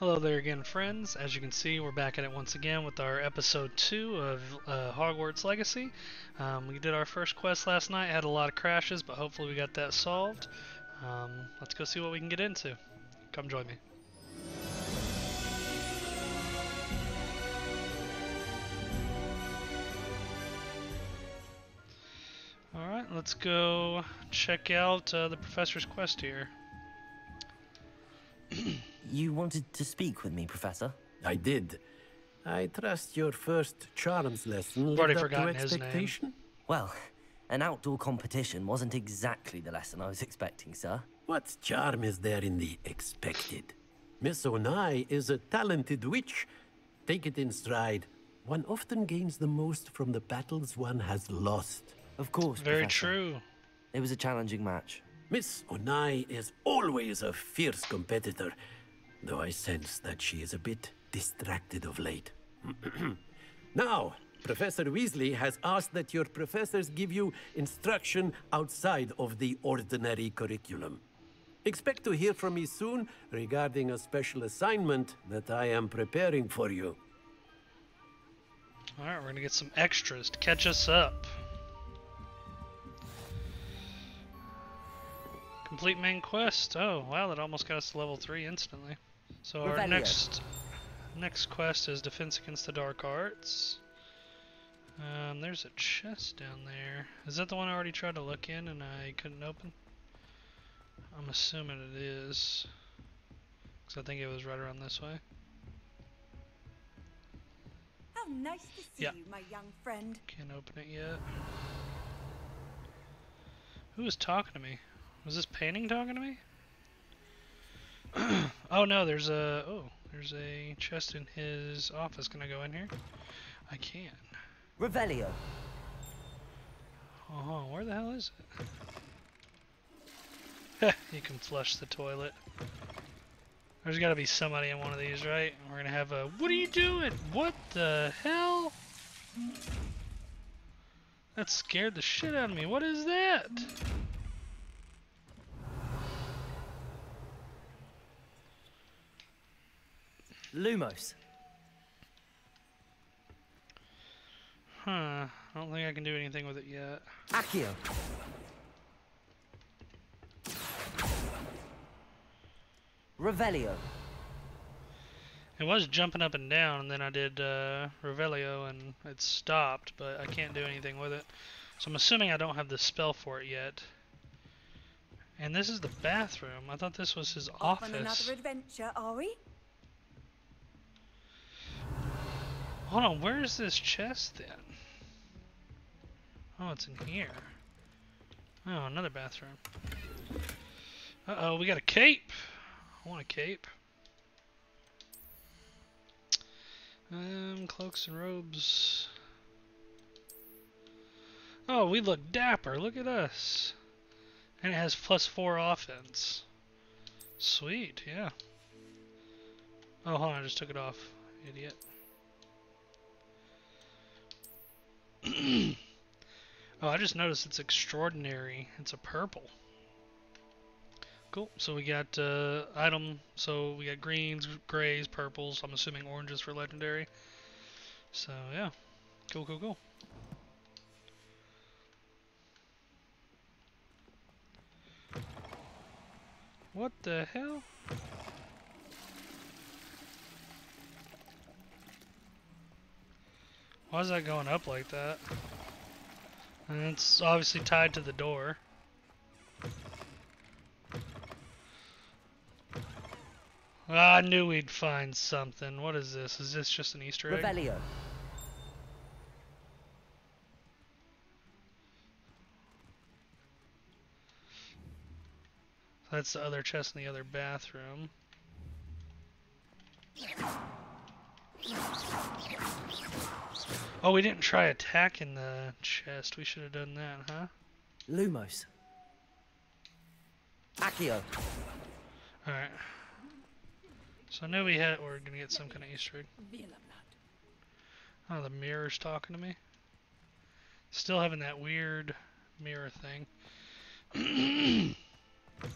Hello there again, friends. As you can see, we're back at it once again with our episode 2 of uh, Hogwarts Legacy. Um, we did our first quest last night, had a lot of crashes, but hopefully we got that solved. Um, let's go see what we can get into. Come join me. Alright, let's go check out uh, the professor's quest here. You wanted to speak with me, Professor? I did. I trust your first charms lesson I've lived up to forgotten his name. expectation. Well, an outdoor competition wasn't exactly the lesson I was expecting, sir. What charm is there in the expected? Miss Onai is a talented witch. Take it in stride. One often gains the most from the battles one has lost. Of course, Very Professor. true. It was a challenging match. Miss Onai is always a fierce competitor, though I sense that she is a bit distracted of late. now, Professor Weasley has asked that your professors give you instruction outside of the ordinary curriculum. Expect to hear from me soon regarding a special assignment that I am preparing for you. Alright, we're gonna get some extras to catch us up. Complete main quest. Oh, wow, that almost got us to level 3 instantly. So our Revelio. next next quest is Defense Against the Dark Arts. Um, there's a chest down there. Is that the one I already tried to look in and I couldn't open? I'm assuming it is. Because I think it was right around this way. How nice to see Yeah. you, my young friend. Can't open it yet. Who was talking to me? Was this painting talking to me? oh no, there's a oh, there's a chest in his office. Can I go in here? I can. Revelio. Oh, where the hell is it? you can flush the toilet. There's got to be somebody in one of these, right? We're gonna have a. What are you doing? What the hell? That scared the shit out of me. What is that? Lumos. Huh. I don't think I can do anything with it yet. Accio. Revelio. It was jumping up and down, and then I did uh, Revelio, and it stopped, but I can't do anything with it. So I'm assuming I don't have the spell for it yet. And this is the bathroom. I thought this was his Off on office. another adventure, are we? Hold on, where is this chest then? Oh, it's in here. Oh, another bathroom. Uh oh, we got a cape. I want a cape. Um, cloaks and robes. Oh, we look dapper. Look at us. And it has plus four offense. Sweet, yeah. Oh, hold on, I just took it off. Idiot. oh, I just noticed it's extraordinary. It's a purple. Cool. So we got uh, item. So we got greens, grays, purples. I'm assuming oranges for legendary. So yeah, cool, cool, cool. What the hell? Why is that going up like that? And it's obviously tied to the door. I knew we'd find something. What is this? Is this just an Easter egg? Revelio. That's the other chest in the other bathroom. Oh, we didn't try attacking the chest. We should have done that, huh? Lumos. Accio. Alright. So I knew we had, we're gonna get some kind of Easter egg. Oh, the mirror's talking to me. Still having that weird mirror thing. I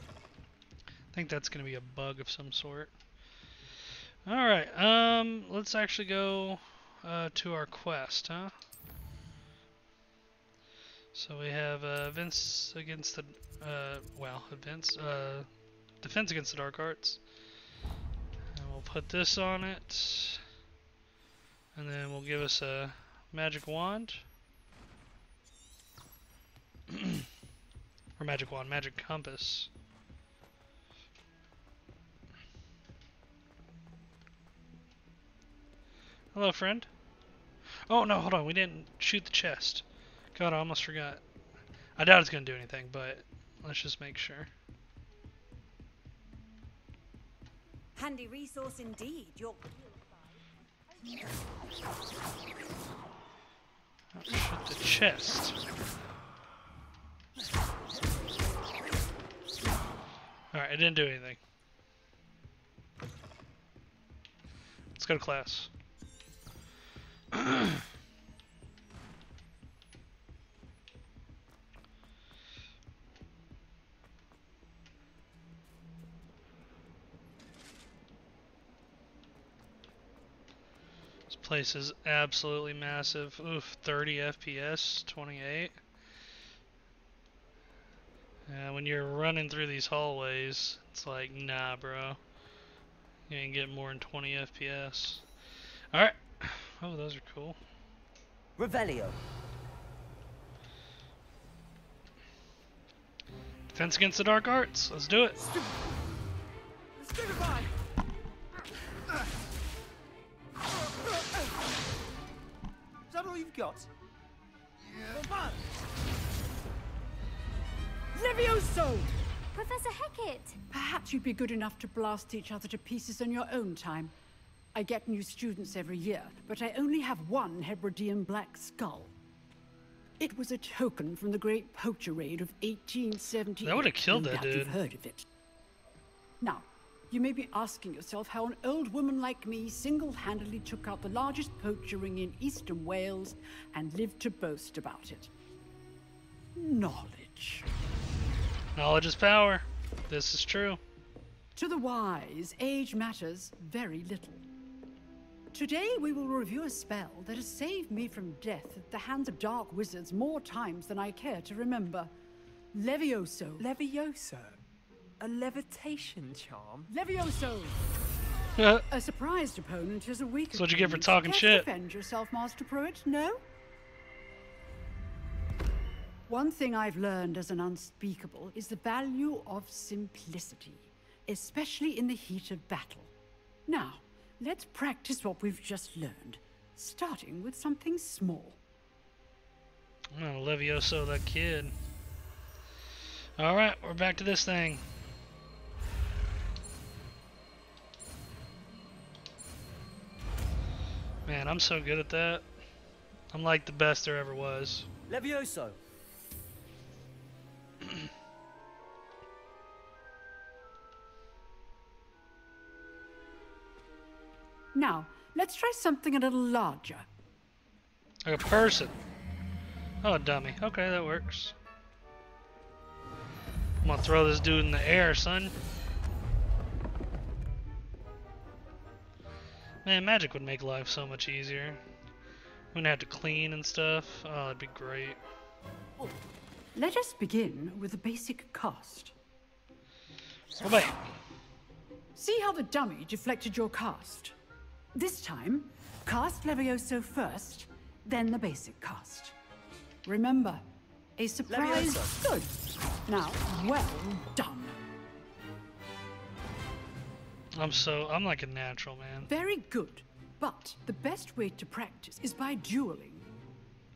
think that's gonna be a bug of some sort. Alright, um, let's actually go uh, to our quest, huh? So we have uh, events against the, uh, well, events, uh, defense against the dark arts. And we'll put this on it. And then we'll give us a magic wand. or magic wand, magic compass. Hello, friend. Oh, no, hold on. We didn't shoot the chest. God, I almost forgot. I doubt it's going to do anything, but let's just make sure. Handy resource indeed. Your shoot the chest. Alright, it didn't do anything. Let's go to class. This place is absolutely massive. Oof, 30 FPS, 28. Yeah, when you're running through these hallways, it's like, nah, bro. You ain't getting more than 20 FPS. Alright. Oh, those are cool. Revelio. Defense against the dark arts. Let's do it. Stupefy! Is that all you've got? Yeah. Levioso! Professor Hecat! Perhaps you'd be good enough to blast each other to pieces on your own time. I get new students every year, but I only have one Hebridean black skull. It was a token from the Great Poacher Raid of 1870. That would've killed No that doubt You've dude. heard of it. Now, you may be asking yourself how an old woman like me single-handedly took out the largest poacher ring in eastern Wales and lived to boast about it. Knowledge. Knowledge is power. This is true. To the wise, age matters very little. Today we will review a spell that has saved me from death at the hands of dark wizards more times than I care to remember. Levioso. Levioso. A levitation charm? Levioso! A surprised opponent is a weak That's what you get for talking Care to shit. defend yourself, Master Prewett, no? One thing I've learned as an unspeakable is the value of simplicity, especially in the heat of battle. Now, let's practice what we've just learned, starting with something small. I'm gonna Levioso that kid. Alright, we're back to this thing. Man, I'm so good at that. I'm like the best there ever was. Levioso. Let's try something a little larger. Like a person. Oh, a dummy. Okay, that works. I'm gonna throw this dude in the air, son. Man, magic would make life so much easier. Wouldn't have to clean and stuff. Oh, that'd be great. Let us begin with the basic cast. Oh, wait. See how the dummy deflected your cast? This time, cast Levioso first, then the basic cast. Remember, a surprise. Levioso. Good. Now, well done. I'm so I'm like a natural man. Very good. But the best way to practice is by dueling.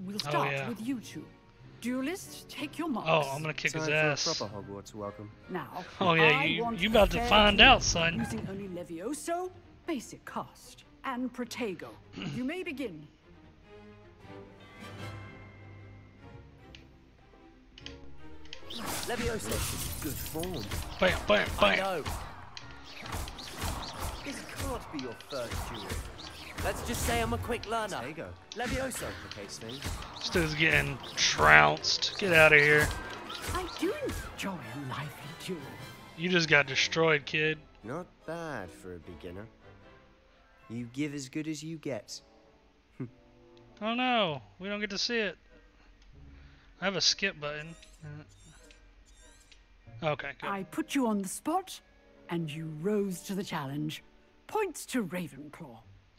We'll oh, start Oh, yeah. with you two. Duelists, take your marks. Oh, I'm gonna kick his ass. proper Hogwarts welcome. Now, Oh, yeah, I you- want you about to find out, son. Using only Levioso, basic cost. and Protego. you may begin. Levioso. Good form. Bam, bam, I bam. know. This can't be your first duel. Let's just say I'm a quick learner. There you go. Levioso. Complicates things. This dude's getting trounced. Get out of here. I do enjoy a lively duel. You just got destroyed, kid. Not bad for a beginner. You give as good as you get. Oh no, we don't get to see it. I have a skip button. Uh, Okay, good. I put you on the spot, and you rose to the challenge. Points to Ravenclaw.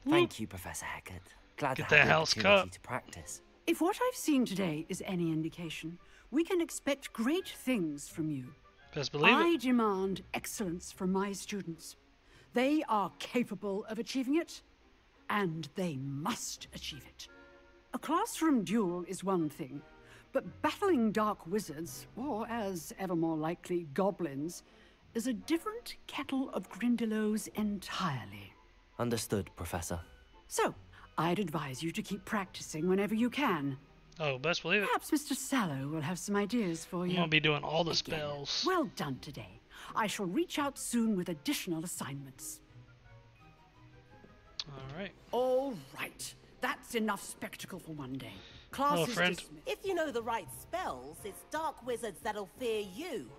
Thank you, Professor Hecat. Glad Get to have the the house opportunity to practice. If what I've seen today is any indication, we can expect great things from you. Best believe I it. demand excellence from my students. They are capable of achieving it, and they must achieve it. A classroom duel is one thing, but battling dark wizards, or as ever more likely, goblins, is a different kettle of Grindylows entirely. Understood, Professor. So, I'd advise you to keep practicing whenever you can. Oh, best believe it. Perhaps Mr. Sallow will have some ideas for I'm you. gonna be doing all the Again. spells. Well done today. I shall reach out soon with additional assignments. All right. All right. That's enough spectacle for one day. Class Hello, is friend. dismissed. If you know the right spells, it's dark wizards that'll fear you.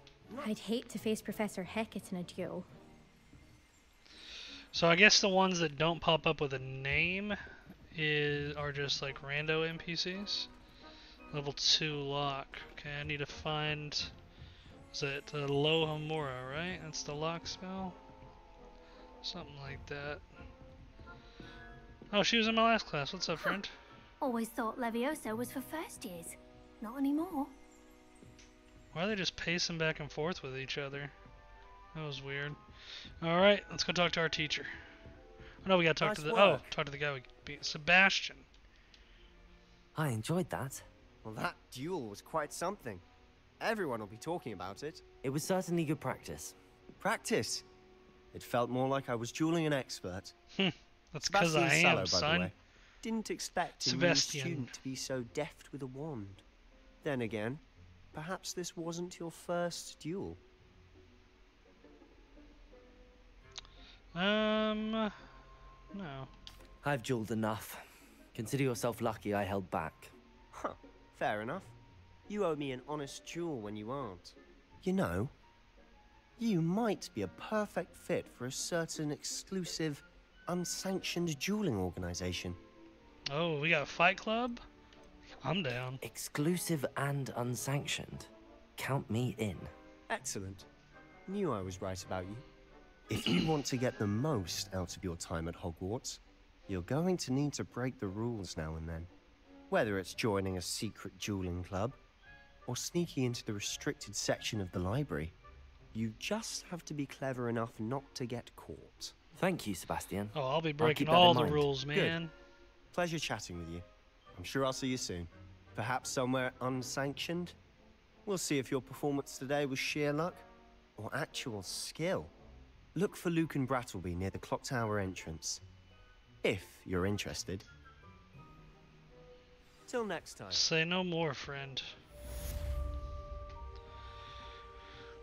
I'd hate to face Professor Hecat in a duel. So I guess the ones that don't pop up with a name is are just like rando NPCs. Level two lock. Okay, I need to find. Is it Lohamura, right? That's the lock spell. Something like that. Oh, she was in my last class. What's up, friend? Always thought Levioso was for first years. Not anymore. Why are they just pacing back and forth with each other? That was weird. All right, let's go talk to our teacher. Oh, no, we gotta talk Nice to the oh, talk to the guy we beat, Sebastian. I enjoyed that. Well, that duel was quite something. Everyone will be talking about it. It was certainly good practice. Practice. It felt more like I was dueling an expert. That's because I am, Sallow, by son. the way. Didn't expect a new student to be so deft with a wand. Then again, perhaps this wasn't your first duel. Um, no. I've dueled enough. Consider yourself lucky I held back. Huh, fair enough. You owe me an honest duel when you aren't. You know, you might be a perfect fit for a certain exclusive, unsanctioned dueling organization. Oh, we got a fight club. I'm down. Exclusive and unsanctioned. Count me in. Excellent. Knew I was right about you. If you want to get the most out of your time at Hogwarts, you're going to need to break the rules now and then. Whether it's joining a secret dueling club or sneaking into the restricted section of the library, you just have to be clever enough not to get caught. Thank you, Sebastian. Oh, I'll be breaking that in all the mind. rules, man. Pleasure chatting with you. I'm sure I'll see you soon. Perhaps somewhere unsanctioned? We'll see if your performance today was sheer luck or actual skill. Look for Lucan Brattleby near the clock tower entrance. If you're interested. Till next time. Say no more, friend.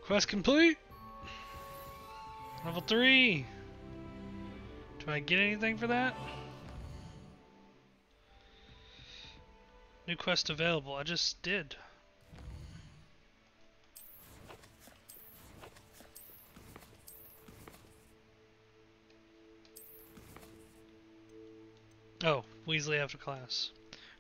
Quest complete. Level three. Do I get anything for that? New quest available. I just did. Oh, Weasley after class.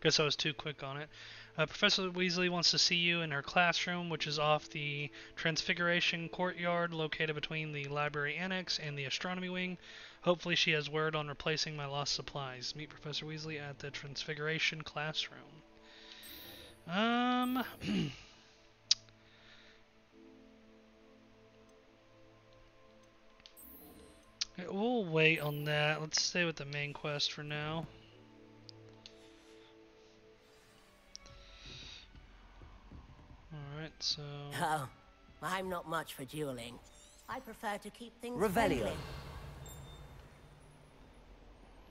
Guess I was too quick on it. Uh, Professor Weasley wants to see you in her classroom, which is off the Transfiguration Courtyard, located between the Library Annex and the Astronomy Wing. Hopefully, she has word on replacing my lost supplies. Meet Professor Weasley at the Transfiguration classroom. Um. we'll wait on that. Let's stay with the main quest for now. Alright, so. Oh, I'm not much for dueling. I prefer to keep things Revelio. friendly.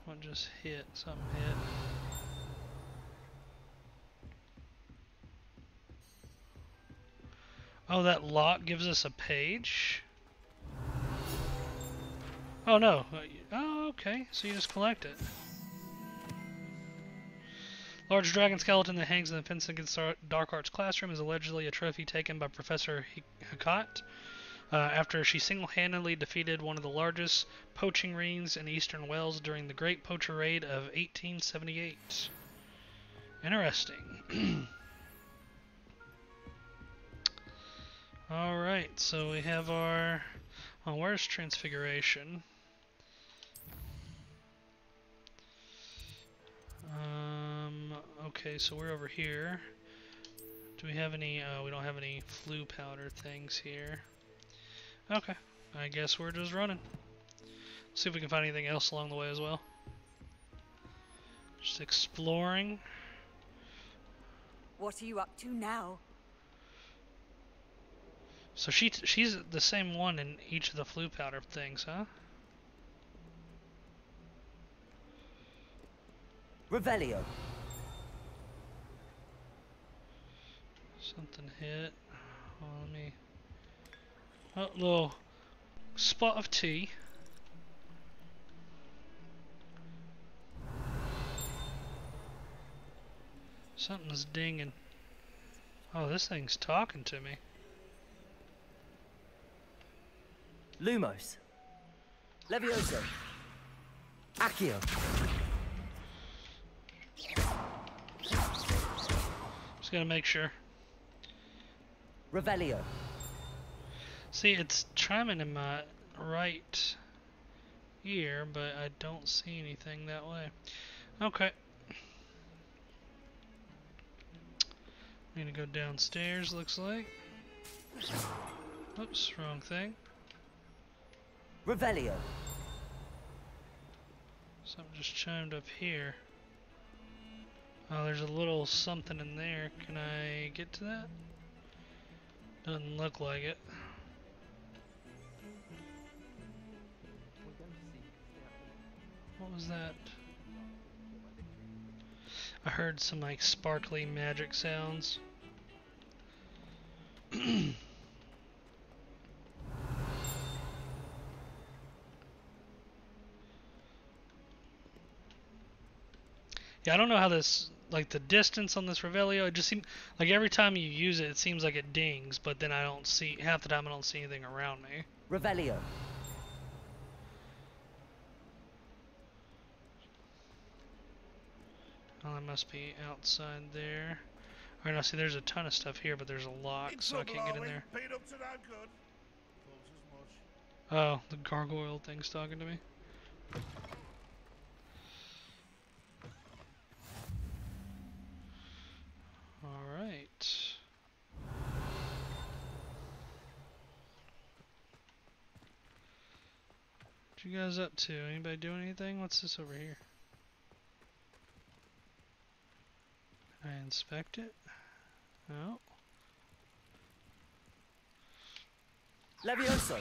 What just hit? Something hit. Oh, that lock gives us a page? Oh no. Uh, Oh, okay. So you just collect it. Large dragon skeleton that hangs in the Dar- Dark Arts classroom is allegedly a trophy taken by Professor Hecat. uh, after she single-handedly defeated one of the largest poaching rings in eastern Wales during the Great Poacher Raid of 1878. Interesting. Alright, so we have our... Oh, where's Transfiguration? Okay, so we're over here. Do we have any, uh, we don't have any Floo powder things here. Okay, I guess we're just running. See if we can find anything else along the way as well. Just exploring. What are you up to now? So she she's the same one in each of the Floo powder things, huh? Revelio. Something hit. Oh, uh, let me. Oh, little spot of tea. Something's dinging. Oh, this thing's talking to me. Lumos. Levioso. Accio. Just gotta make sure. Revelio. See, it's chiming in my right ear, but I don't see anything that way. Okay. I'm gonna go downstairs, looks like. Oops, wrong thing. Revelio. Something just chimed up here. Oh, there's a little something in there. Can I get to that? Doesn't look like it. What was that? I heard some like sparkly magic sounds. Yeah, I don't know how this, like the distance on this Revelio, it just seems, like every time you use it, it seems like it dings, but then I don't see, half the time I don't see anything around me. Revelio. Oh, that must be outside there. Alright, now see, there's a ton of stuff here, but there's a lock, so I can't get in there. Oh, the gargoyle thing's talking to me. Alright. What you guys up to? Anybody doing anything? What's this over here? Can I inspect it? No. Levioso.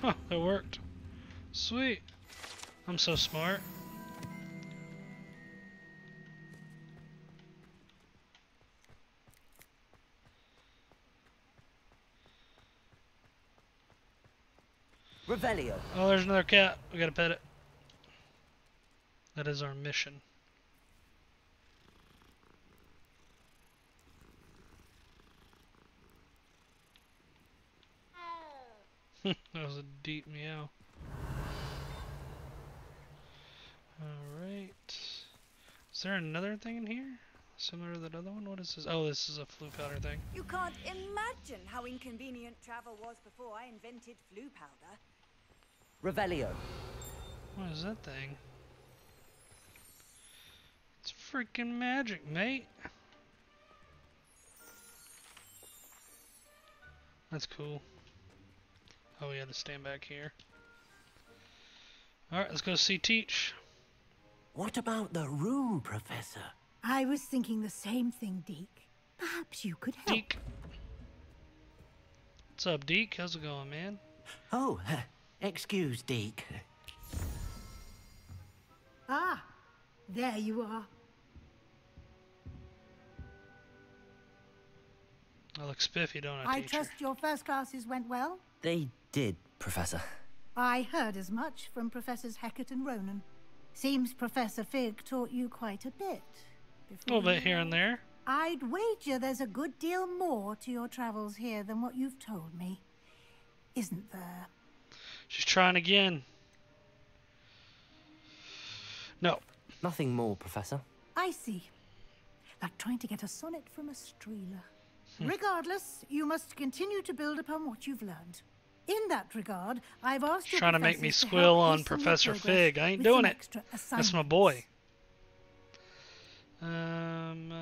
Huh, that worked. Sweet. I'm so smart. Revelio. Oh, there's another cat. We gotta pet it. That is our mission. that was a deep meow. Alright. Is there another thing in here? Similar to that other one? What is this? Oh, this is a Floo powder thing. You can't imagine how inconvenient travel was before I invented Floo powder. Revelio. What is that thing? It's freaking magic, mate. That's cool. Oh, we had to stand back here. Alright, let's go see Teach. What about the room, Professor? I was thinking the same thing, Deek. Perhaps you could help. Deek. What's up, Deek? How's it going, man? Oh, uh, excuse, Deek. Ah, there you are. I look spiffy, don't I, I teacher? trust your first classes went well? They did, Professor. I heard as much from Professors Hecat and Ronan. Seems Professor Fig taught you quite a bit. A little bit here and there. I'd wager there's a good deal more to your travels here than what you've told me. isn't there? She's trying again. No. Nothing more, Professor. I see. Like trying to get a sonnet from a streeler. Regardless, you must continue to build upon what you've learned. In that regard, I've asked She's your trying to make me squill help on Professor progress Fig. I ain't with some doing it. extra That's my assignments. boy. Um,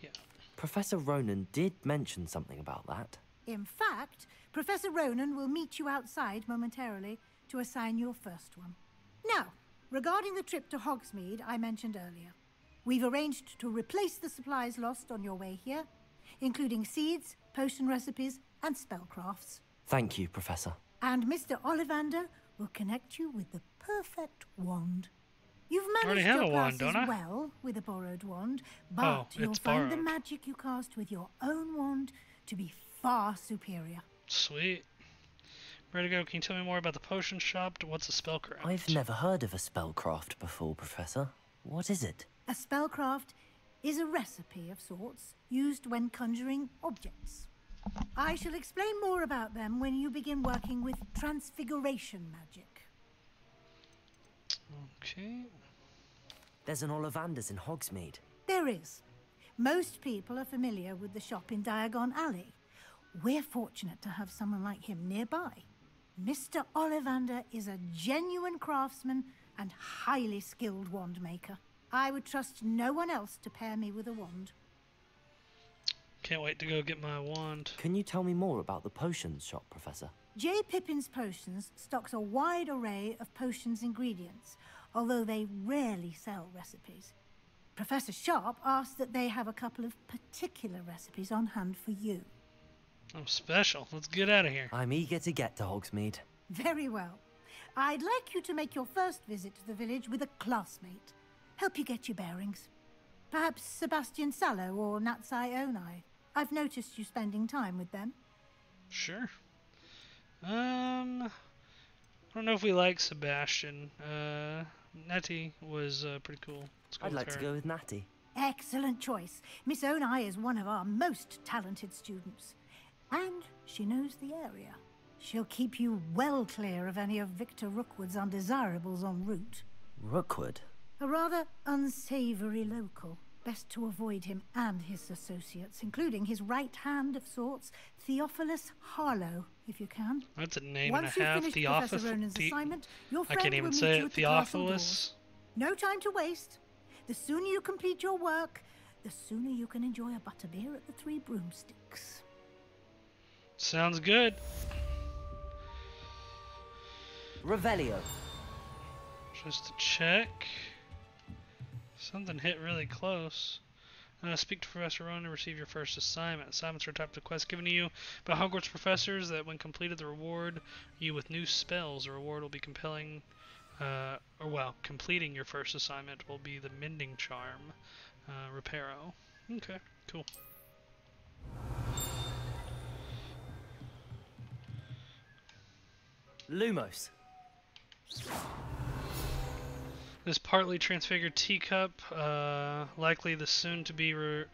yeah. Professor Ronan did mention something about that. In fact, Professor Ronan will meet you outside momentarily to assign your first one. Now, regarding the trip to Hogsmeade I mentioned earlier, we've arranged to replace the supplies lost on your way here, including seeds, potion recipes, and spellcrafts. Thank you, Professor. And Mr. Ollivander will connect you with the perfect wand. You've managed your a wand, classes don't I? well with a borrowed wand, but Oh, you'll it's find the magic you cast with your own wand to be far superior. Sweet. Ready to go? Can you tell me more about the potion shop? What's a spellcraft? I've never heard of a spellcraft before, Professor. What is it? A spellcraft is a recipe of sorts used when conjuring objects. I shall explain more about them when you begin working with transfiguration magic. Okay. There's an Ollivanders in Hogsmeade. There is. Most people are familiar with the shop in Diagon Alley. We're fortunate to have someone like him nearby. Mr. Ollivander is a genuine craftsman and highly skilled wand maker. I would trust no one else to pair me with a wand. Can't wait to go get my wand. Can you tell me more about the potions shop, Professor? J. Pippin's Potions stocks a wide array of potions ingredients, although they rarely sell recipes. Professor Sharp asked that they have a couple of particular recipes on hand for you. I'm special. Let's get out of here. I'm eager to get to Hogsmeade. Very well. I'd like you to make your first visit to the village with a classmate. Help you get your bearings. Perhaps Sebastian Sallow or Natsai Onai. I've noticed you spending time with them. Sure. Um, I don't know if we like Sebastian. Uh, Nettie was uh, pretty cool. Let's go I'd with like to go with Natty. Excellent choice. Miss Onai is one of our most talented students. And she knows the area. She'll keep you well clear of any of Victor Rookwood's undesirables en route. Rookwood? A rather unsavory local. Best to avoid him and his associates, including his right hand of sorts, Theophilus Harlow, if you can. That's a name Once and a you've half. finished Theophilus. Professor Ronan's The- assignment, your I can't even will meet say you it. at the castle Theophilus. No time to waste. The sooner you complete your work, the sooner you can enjoy a butterbeer at the Three Broomsticks. Sounds good. Revelio. Just to check. Something hit really close. Uh, speak to Professor Ronan to receive your first assignment. Assignments are types of quests given to you by Hogwarts professors that, when completed, the reward you with new spells. The reward will be compelling, uh, or well, completing your first assignment will be the Mending Charm, uh, Reparo. Okay, cool. Lumos. This partly transfigured teacup, uh, likely the soon to be re-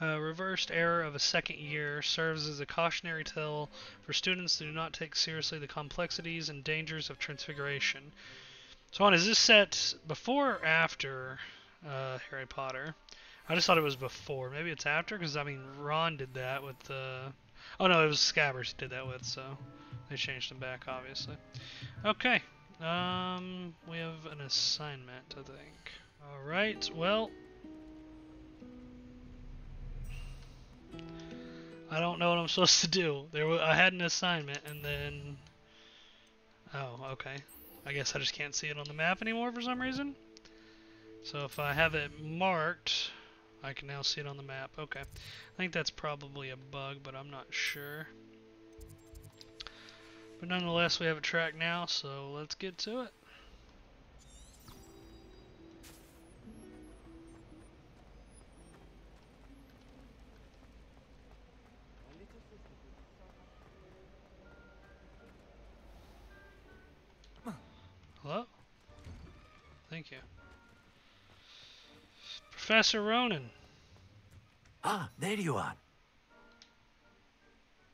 uh, reversed error of a second year, serves as a cautionary tale for students who do not take seriously the complexities and dangers of transfiguration. So, on is this set before or after uh, Harry Potter? I just thought it was before. Maybe it's after, because I mean, Ron did that with the. Oh no, it was Scabbers did that with, so they changed them back, obviously. Okay. Um, we have an assignment, I think. All right. Well, I don't know what I'm supposed to do. There, I had an assignment, and then. Oh, okay. I guess I just can't see it on the map anymore for some reason. So if I have it marked, I can now see it on the map. Okay. I think that's probably a bug, but I'm not sure. But nonetheless, we have a track now, so let's get to it. Hello? Thank you. Professor Ronan. Ah, there you are.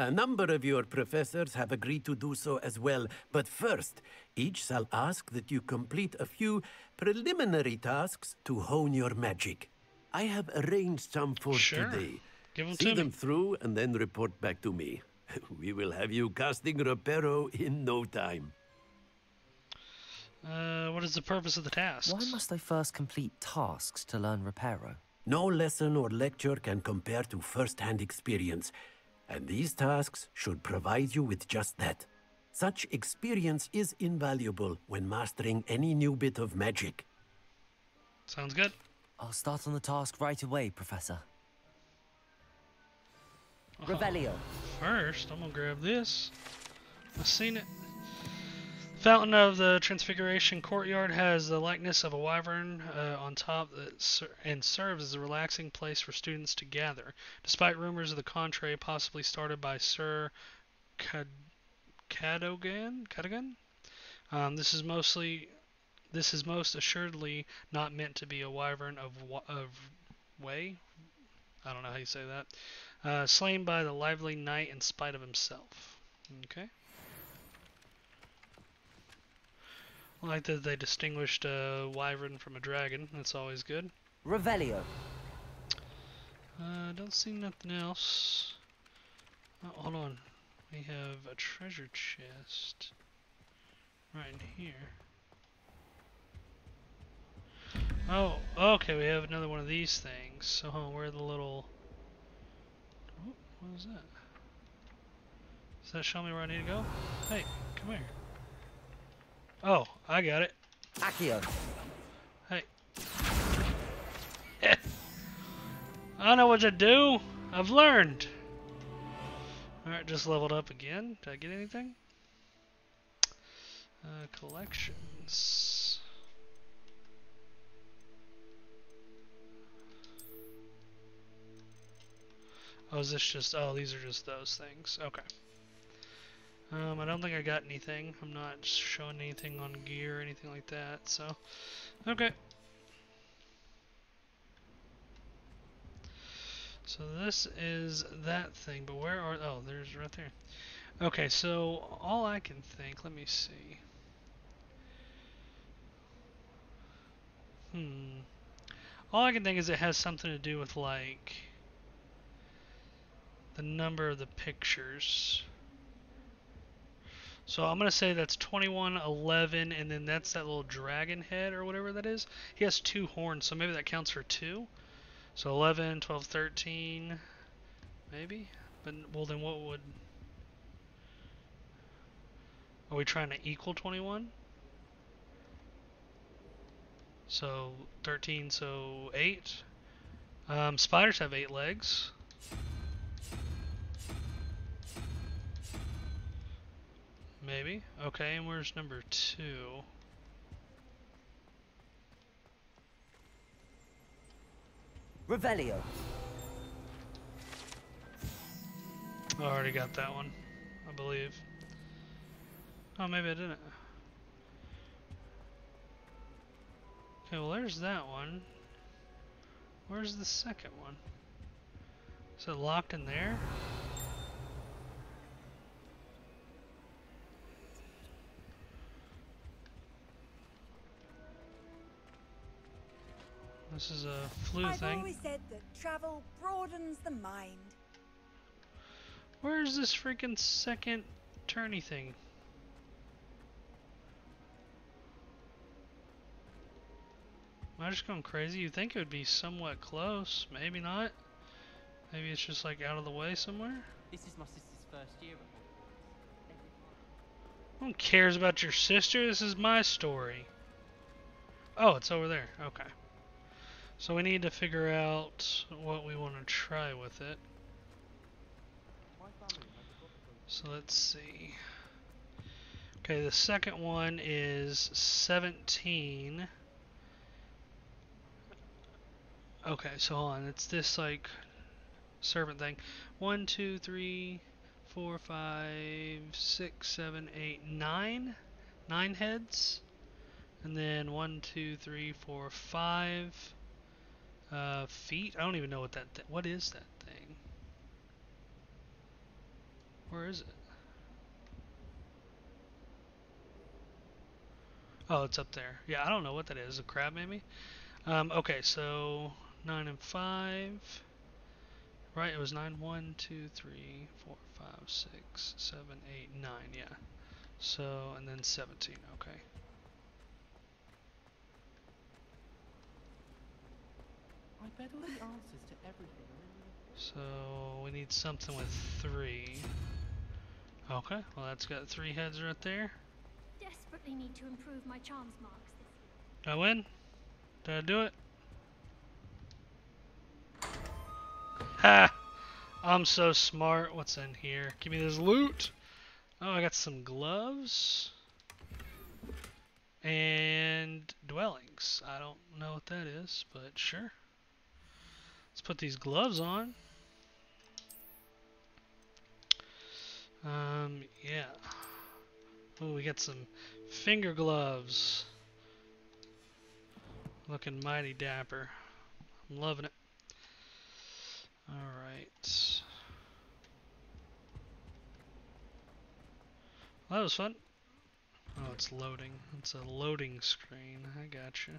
A number of your professors have agreed to do so as well, but first, each shall ask that you complete a few preliminary tasks to hone your magic. I have arranged some for Sure. today. Give 'em See to me. them through and then report back to me. we will have you casting Reparo in no time. Uh, what is the purpose of the tasks? Why must I first complete tasks to learn Reparo? No lesson or lecture can compare to first-hand experience, and these tasks should provide you with just that. Such experience is invaluable when mastering any new bit of magic. Sounds good. I'll start on the task right away, Professor. Uh-huh. Revelio. First, I'm gonna grab this. I've seen it. Fountain of the Transfiguration Courtyard has the likeness of a wyvern uh, on top ser- and serves as a relaxing place for students to gather, despite rumors of the contrary possibly started by Sir Cad- Cadogan. Cadogan? Um, this is mostly this is most assuredly not meant to be a wyvern of of way. I don't know how you say that. Uh, slain by the lively knight in spite of himself. Okay. I like that they distinguished a wyvern from a dragon. That's always good. Revelio. Uh, don't see nothing else. Oh, hold on. We have a treasure chest right in here. Oh, okay. We have another one of these things. So, hold where are the little? Oh, what is that? Does that show me where I need to go? Hey, come here. Oh, I got it. Accio. Hey. I know what to do. I've learned. Alright, just leveled up again. Did I get anything? Uh, collections. Oh, is this just... Oh, these are just those things. Okay. Um, I don't think I got anything. I'm not showing anything on gear or anything like that, so... Okay. So this is that thing, but where are... Oh, there's right there. Okay, so all I can think... Let me see. Hmm. All I can think is it has something to do with, like... The number of the pictures. So I'm going to say that's 21, 11, and then that's that little dragon head or whatever that is. He has two horns, so maybe that counts for two. So 11, 12, 13, maybe? But, well, then what would... Are we trying to equal 21? So 13, so 8. Um, spiders have 8 legs. Maybe. Okay, and where's number 2? Revelio. I already got that one, I believe. Oh, maybe I didn't. Okay, well there's that one. Where's the second one? Is it locked in there? This is a Floo I've thing. always said that travel broadens the mind. Where's this freaking second turny thing? Am I just going crazy? You'd think it would be somewhat close. Maybe not. Maybe it's just like out of the way somewhere. This is my sister's first year at Who cares about your sister? This is my story. Oh, it's over there. Okay. So we need to figure out what we want to try with it. So let's see. Okay, the second one is 17. Okay, so hold on. It's this, like, servant thing. One, two, three, four, five, six, seven, eight, nine? Nine heads? And then one, two, three, four, five uh, feet? I don't even know what that... Th what is that thing? Where is it? Oh, it's up there. Yeah, I don't know what that is. A crab, maybe? Um, okay, so 9 and 5. Right, it was 9, 1, 2, 3, 4, 5, 6, 7, 8, 9, yeah. So, and then 17, okay. I bet all the answers to everything are in there. So, we need something with 3. Okay, well that's got 3 heads right there. Desperately need to improve my charms marks this Did I win? Did I do it? Ha! I'm so smart. What's in here? Give me this loot. Oh, I got some gloves. And dwellings. I don't know what that is, but sure. Let's put these gloves on. Um, yeah. Oh, we got some finger gloves. Looking mighty dapper. I'm loving it. Alright. Well, that was fun. Oh, it's loading. It's a loading screen. I gotcha.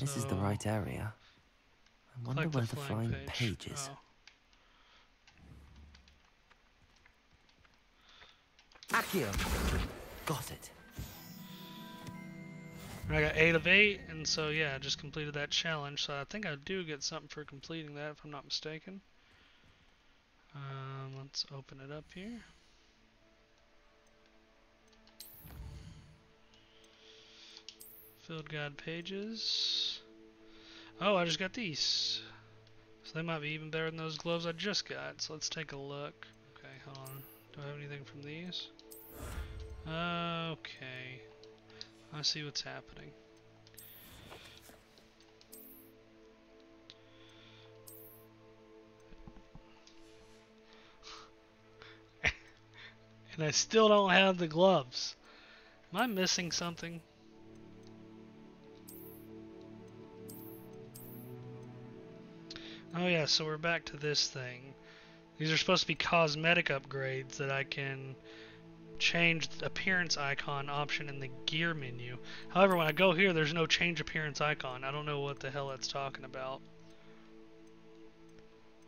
This is the right area. I wonder click where the flying page, is. Oh. Accio! Got it. I got 8 of 8, and so yeah, I just completed that challenge, so I think I do get something for completing that if I'm not mistaken. Um, let's open it up here. Field guide pages. Oh, I just got these. So they might be even better than those gloves I just got, so let's take a look. Okay, hold on. Do I have anything from these? Okay. I see what's happening. and I still don't have the gloves. Am I missing something? Oh yeah, so we're back to this thing. These are supposed to be cosmetic upgrades that I can change the appearance icon option in the gear menu. However, when I go here, there's no change appearance icon. I don't know what the hell that's talking about.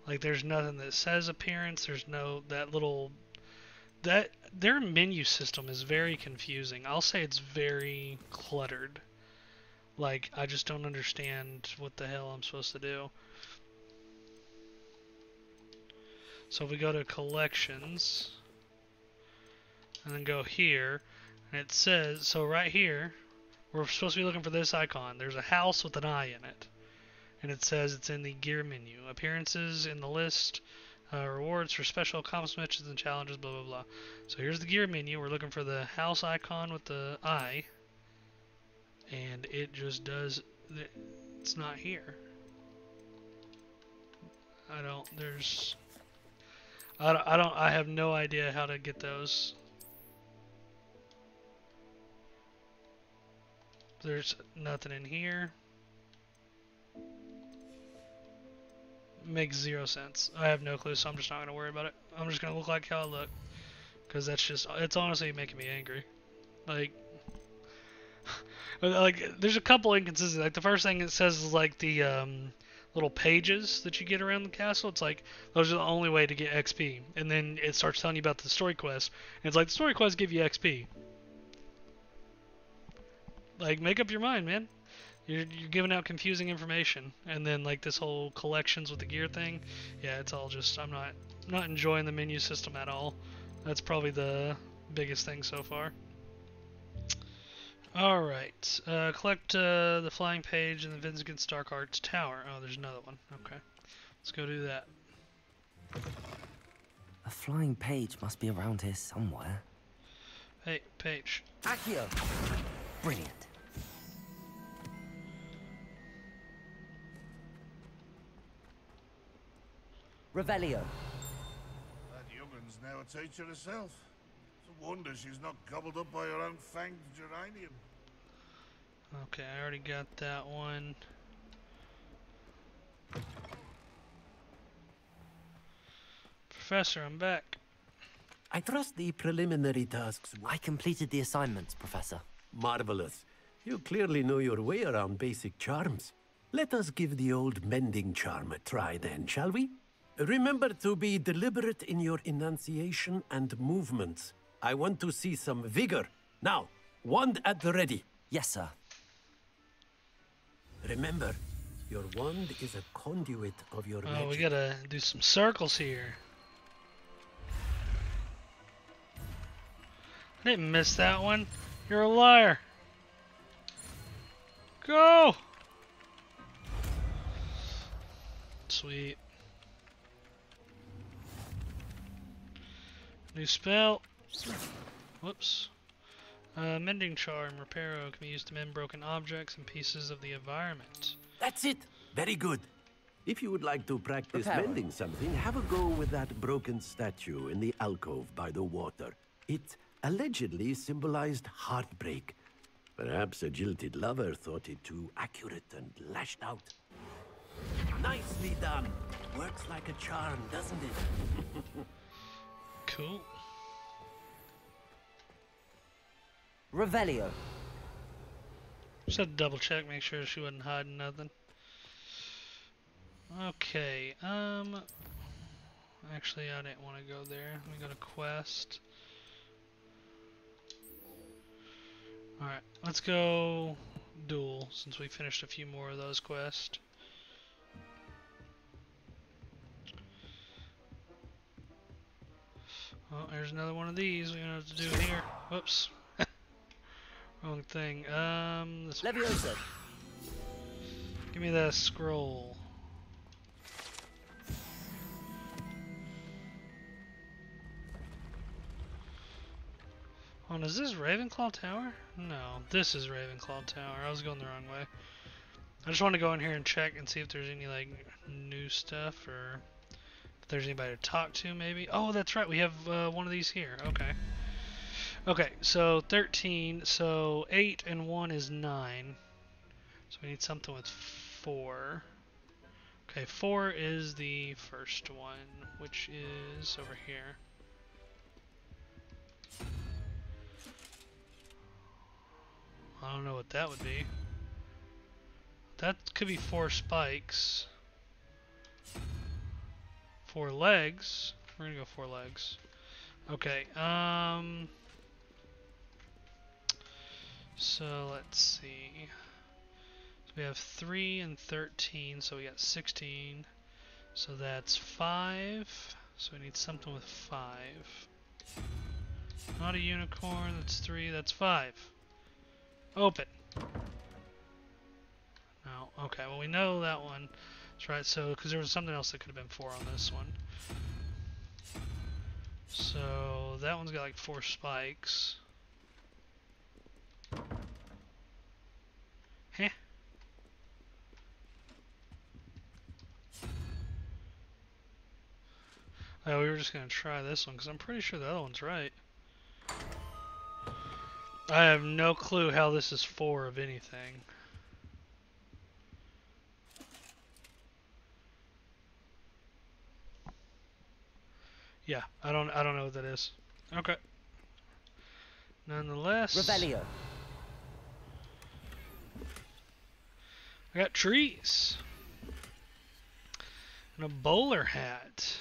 Like, there's nothing that says appearance. There's no that little that their menu system is very confusing. I'll say it's very cluttered. Like, I just don't understand what the hell I'm supposed to do. So if we go to collections and then go here and it says so right here we're supposed to be looking for this icon. There's a house with an eye in it. And it says it's in the gear menu. Appearances in the list uh, rewards for special accomplishments and challenges blah blah blah. So here's the gear menu. We're looking for the house icon with the eye. And it just does it's not here. I don't there's I don't, I don't I have no idea how to get those There's nothing in here. Makes zero sense. I have no clue, so I'm just not to worry about it. I'm just to look like how I look. Because that's just, it's honestly making me angry. Like, like, there's a couple inconsistencies. Like, the first thing it says is, like, the, um, little pages that you get around the castle. It's like, those are the only way to get XP. And then it starts telling you about the story quest. And it's like, the story quests give you XP. Like, make up your mind, man. You're, you're giving out confusing information, and then like this whole collections with the gear thing, yeah, it's all just I'm not not enjoying the menu system at all. That's probably the biggest thing so far. All right, uh, collect uh, the flying page in the Vincent Stark Arts Tower. Oh, there's another one. Okay, let's go do that. A flying page must be around here somewhere. Hey, page. Accio. Brilliant. Revelio. That youngun's now a teacher herself. It's a wonder she's not gobbled up by her own fanged geranium. Okay, I already got that one. Professor, I'm back. I trust the preliminary tasks. I completed the assignments, Professor. Marvelous. You clearly know your way around basic charms. Let us give the old mending charm a try then, shall we? Remember to be deliberate in your enunciation and movements. I want to see some vigor. Now, wand at the ready. Yes, sir. Remember, your wand is a conduit of your Oh, magic. we gotta do some circles here. I didn't miss that one. You're a liar. Go! Sweet. New spell. Whoops. Uh, mending charm, reparo can be used to mend broken objects and pieces of the environment. That's it. Very good. If you would like to practice Reparo. mending something, have a go with that broken statue in the alcove by the water. It allegedly symbolized heartbreak. Perhaps a jilted lover thought it too accurate and lashed out. Nicely done. Works like a charm, doesn't it? Cool. Revelio. Just had to double check, make sure she wasn't hiding nothing. Okay, um... Actually, I didn't want to go there. We go to quest. Alright, let's go duel, since we finished a few more of those quests. Oh, there's another one of these we're gonna have to do here. Whoops. Wrong thing. Um, this. Leviosa. Give me the scroll. Oh, and is this Ravenclaw Tower? No, this is Ravenclaw Tower. I was going the wrong way. I just want to go in here and check and see if there's any like new stuff or if there's anybody to talk to maybe. Oh, that's right. We have uh, one of these here. Okay. Okay, so 13. So 8 and 1 is 9. So we need something with 4. Okay, 4 is the first one, which is over here. I don't know what that would be. That could be four spikes. Four legs. We're gonna go four legs. Okay, um... So let's see. So we have 3 and 13, so we got 16. So that's 5. So we need something with 5. Not a unicorn, that's 3, that's 5. Open. No, okay, well we know that one. That's right, so, because there was something else that could have been 4 on this one. So, that one's got like 4 spikes. Oh, we were just gonna try this one because I'm pretty sure the other one's right. I have no clue how this is for of anything. Yeah, I don't I don't know what that is. Okay. Nonetheless. Revelio. I got trees. And a bowler hat.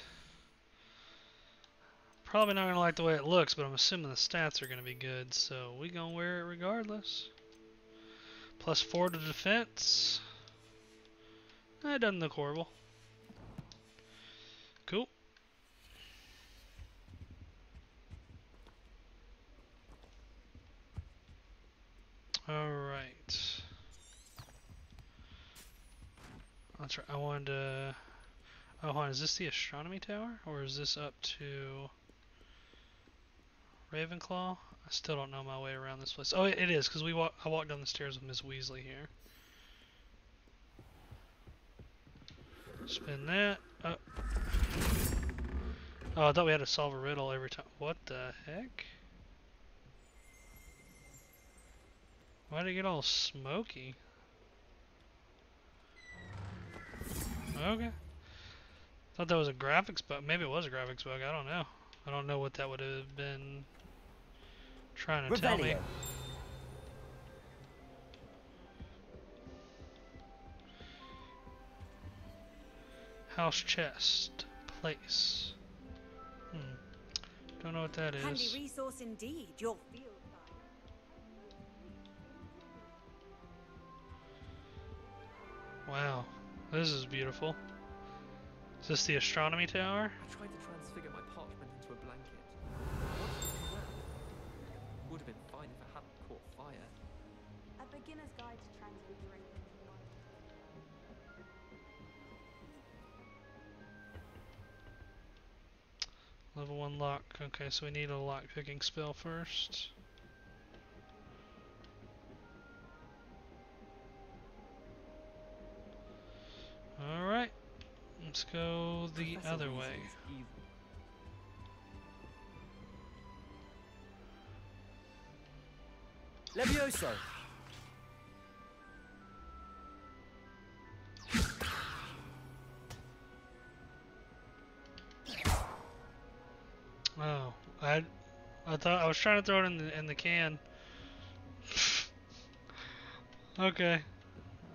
Probably not gonna like the way it looks, but I'm assuming the stats are gonna be good, so we gonna wear it regardless. Plus four to defense. That doesn't look horrible. Cool. Alright. That's right. I wanted to. Oh, hold on. Is this the astronomy tower, or is this up to? Ravenclaw? I still don't know my way around this place. Oh, it is, because we walk, I walked down the stairs with Miss Weasley here. Spin that. Oh. oh, I thought we had to solve a riddle every time. What the heck? Why did it get all smoky? Okay. Thought that was a graphics bug. Maybe it was a graphics bug. I don't know. I don't know what that would have been trying to tell me. House chest. Place. Hmm. Don't know what that Handy is. resource indeed, your field. Wow. This is beautiful. Is this the astronomy tower? Level 1 lock. Okay, so we need a lock picking spell first. Alright. Let's go the Professor other way. Levioso. I thought I was trying to throw it in the in the can. okay.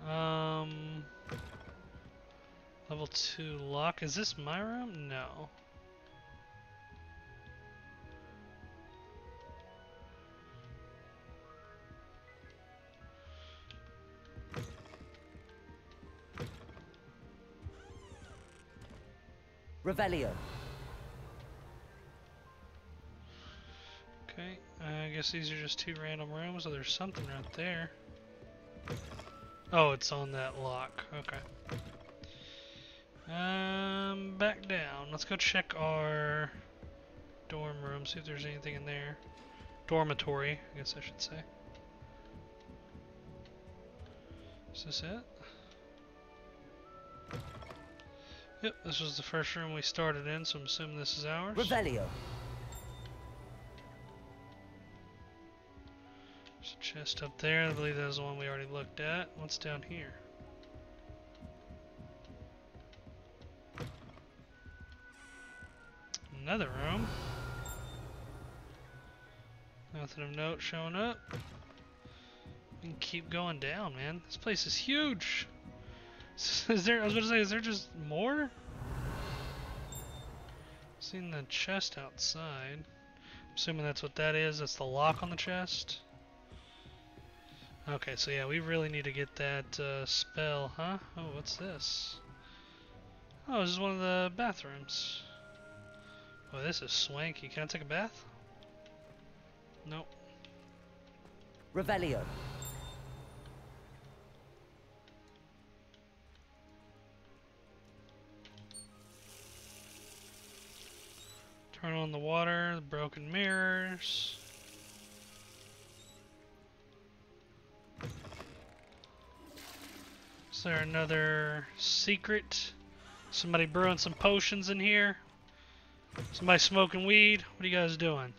Um. Level two lock. Is this my room? No. Revelio. Guess these are just two random rooms. Oh, there's something right there. Oh, it's on that lock. Okay. Um, back down. Let's go check our dorm room, see if there's anything in there. Dormitory, I guess I should say. Is this it? Yep, this was the first room we started in, so I'm assuming this is ours. Revelio. Chest up there. I believe that was the one we already looked at. What's down here? Another room. Nothing of note showing up. We can keep going down, man. This place is huge. Is there? I was to say, is there just more? Seen the chest outside. Assuming that's what that is. That's the lock on the chest. Okay, so yeah, we really need to get that uh, spell, huh? Oh, what's this? Oh, this is one of the bathrooms. Oh, this is swanky. Can I take a bath? Nope. Revelio. Turn on the water, the broken mirrors. Is there another secret? Somebody brewing some potions in here? Somebody smoking weed? What are you guys doing?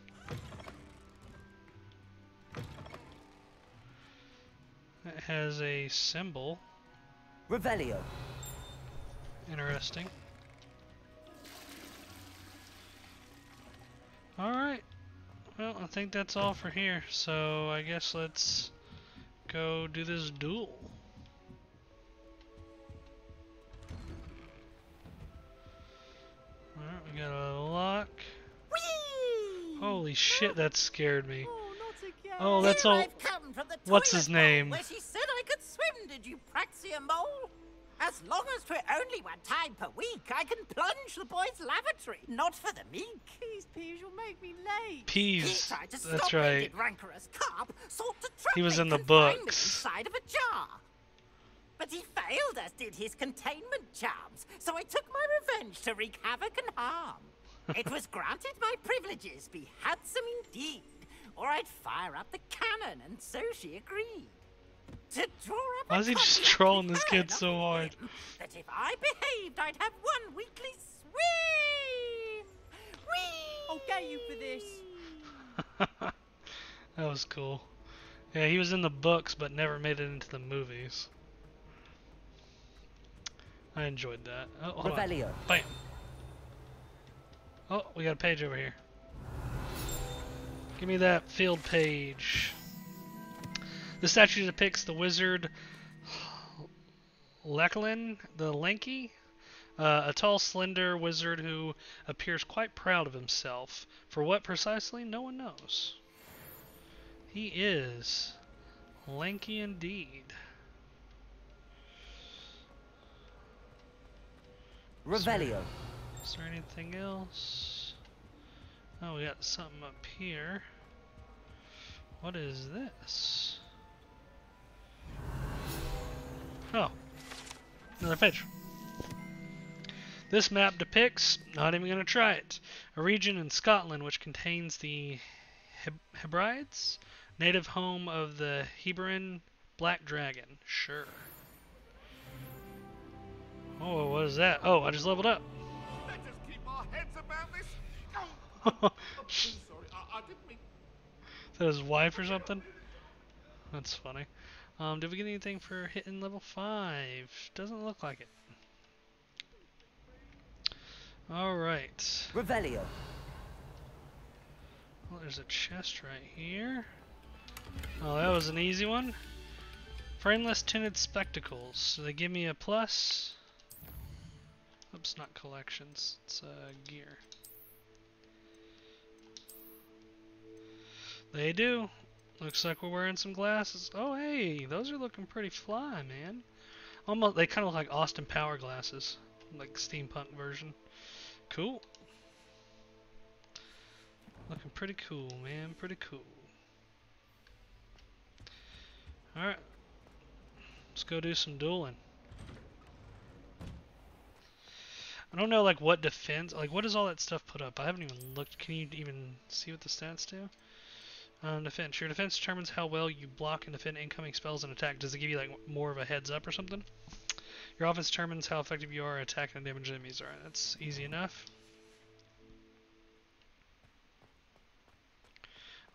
It has a symbol. Revelio. Interesting. Alright. Well, I think that's all for here. So I guess let's go do this duel. Alright, we got a lock. Holy shit, that scared me. Oh, oh, that's Here all. I've come from the What's his name? Where she said I could swim, did you praxia mole? As long as for only one time per week, I can plunge the boys' lavatory, not for the meek. Please, Peeves, you'll make me late. Peeves. He tried to That's stop right. me, did rancorous carp, sought to trap He was in the confine books. inside of a jar. But he failed, as did his containment charms, so I took my revenge to wreak havoc and harm. it was granted my privileges be handsome indeed, or I'd fire up the cannon, and so she agreed. To draw up Why is he just trolling this kid so hard? him, That if I behaved, I'd have one weekly swim. Whee! I'll get you for this. That was cool. Yeah, he was in the books but never made it into the movies. I enjoyed that. Oh, hold on. Bam. Oh, we got a page over here. Give me that field page. The statue depicts the wizard Lachlan the Lanky, uh, a tall, slender wizard who appears quite proud of himself. For what precisely, no one knows. He is lanky indeed. Revelio. Is there anything else? Oh, we got something up here. What is this? Oh, another page. This map depicts, not even going to try it, a region in Scotland which contains the Heb- Hebrides, native home of the Hebridean black dragon. Sure. Oh, what is that? Oh, I just leveled up. Let us keep our heads about this. Oh, I'm so sorry. I, I didn't mean. Is that his wife or something? That's funny. Um, did we get anything for hitting level 5? Doesn't look like it. Alright. Revelio. Well, there's a chest right here. Oh, that was an easy one. Frameless tinted spectacles. So they give me a plus. Oops, not collections. It's uh, gear. They do. Looks like we're wearing some glasses. Oh, hey, those are looking pretty fly, man. Almost, they kind of look like Austin Power glasses, like steampunk version. Cool. Looking pretty cool, man. Pretty cool. Alright. Let's go do some dueling. I don't know like what defense like what does all that stuff put up? I haven't even looked can you even see what the stats do? Um, defense. Your defense determines how well you block and defend incoming spells and attack. Does it give you like more of a heads up or something? Your offense determines how effective you are at attacking and damaging enemies. Alright, that's easy enough.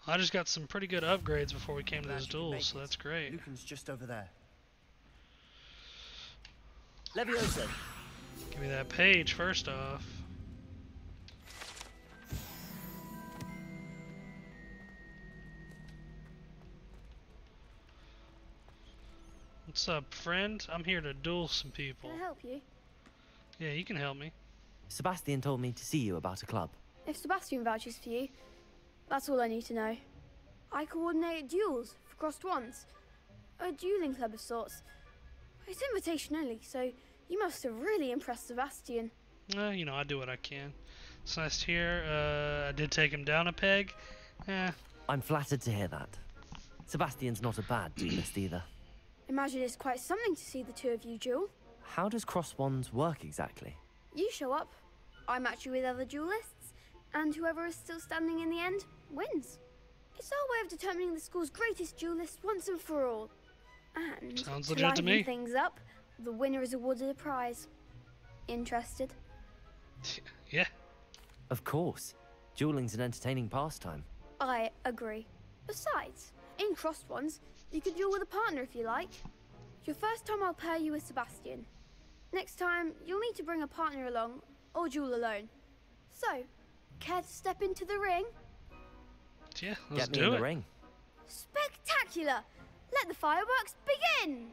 I just got some pretty good upgrades before we came to those duels, so that's great. Lucan's just over there. Levioso. Give me that page first off. What's up, friend? I'm here to duel some people. Can I help you? Yeah, you can help me. Sebastian told me to see you about a club. If Sebastian vouches for you, that's all I need to know. I coordinate duels for Crossed Wands. A dueling club of sorts. It's invitation only, so you must have really impressed Sebastian. Uh, you know, I do what I can. It's nice to hear. Uh, I did take him down a peg. Eh, I'm flattered to hear that. Sebastian's not a bad duelist either. Imagine it's quite something to see the two of you duel. How does cross wands work exactly? You show up, I match you with other duelists, and whoever is still standing in the end wins. It's our way of determining the school's greatest duelist once and for all. And Sounds to legit to liven me. things up, the winner is awarded a prize. Interested? yeah. Of course. Dueling's an entertaining pastime. I agree. Besides, in Crossed Wands, you could duel with a partner if you like. Your first time I'll pair you with Sebastian. Next time, you'll need to bring a partner along, or duel alone. So, care to step into the ring? Yeah, let's Get me do in it. the ring. Spectacular! Let the fireworks begin!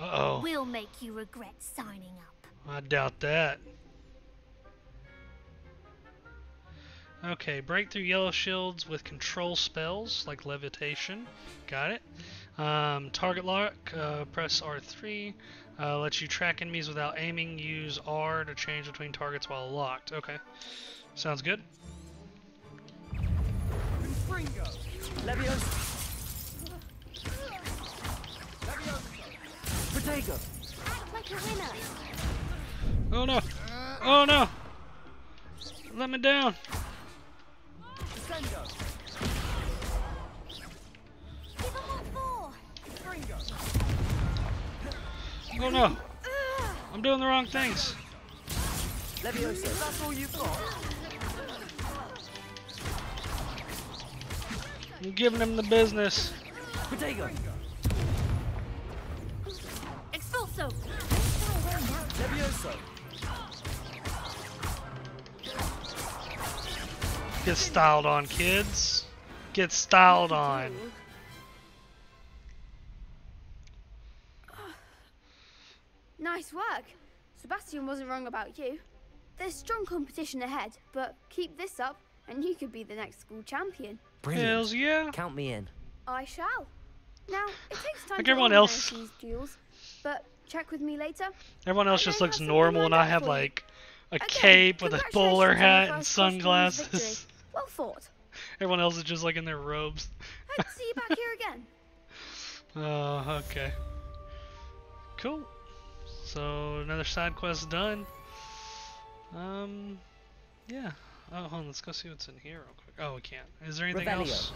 Uh oh. We'll make you regret signing up. I doubt that. Okay, break through yellow shields with control spells like levitation. Got it. Um, target lock, uh, press R3. Uh, lets you track enemies without aiming. Use R to change between targets while locked. Okay. Sounds good. Confringo. Act like a winner. Oh no! Oh no! Let me down! Oh no! I'm doing the wrong things. That's all you've got. I'm giving him the business. Protego. Levioso. Get styled on, kids. Get styled on. Oh, nice work. Sebastian wasn't wrong about you. There's strong competition ahead, but keep this up and you could be the next school champion. Brilliant. Hells yeah. Count me in. I shall. Now, it takes time Like to everyone else. these duels, but check with me later. Everyone else just looks normal, and I have like a Again, cape with a bowler hat and first Cross Teams sunglasses. Well fought. Everyone else is just like in their robes. Hope to see you back here again. Oh, okay. Cool. So another side quest done. Um, yeah. Oh, hold on. Let's go see what's in here real quick. Oh, we can't. Is there anything Revelio. else?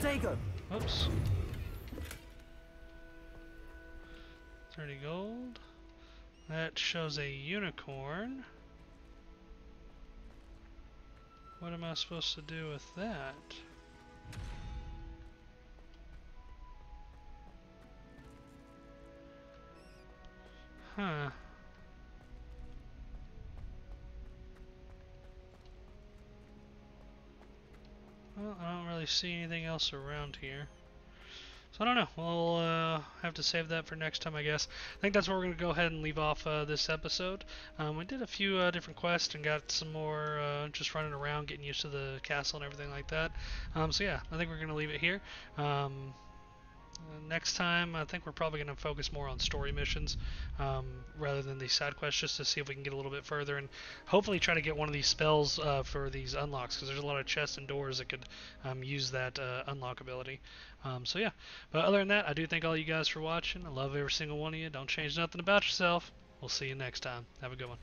Protego. Oops. 30 gold. That shows a unicorn. What am I supposed to do with that? Huh. Well, I don't really see anything else around here. So I don't know. We'll uh, have to save that for next time, I guess. I think that's where we're going to go ahead and leave off uh, this episode. Um, we did a few uh, different quests and got some more uh, just running around, getting used to the castle and everything like that. Um, so yeah, I think we're going to leave it here. Um, next time, I think we're probably going to focus more on story missions um, rather than these side quests, just to see if we can get a little bit further and hopefully try to get one of these spells uh, for these unlocks because there's a lot of chests and doors that could um, use that uh, unlock ability. Um, so yeah, but other than that, I do thank all you guys for watching. I love every single one of you. Don't change nothing about yourself. We'll see you next time. Have a good one.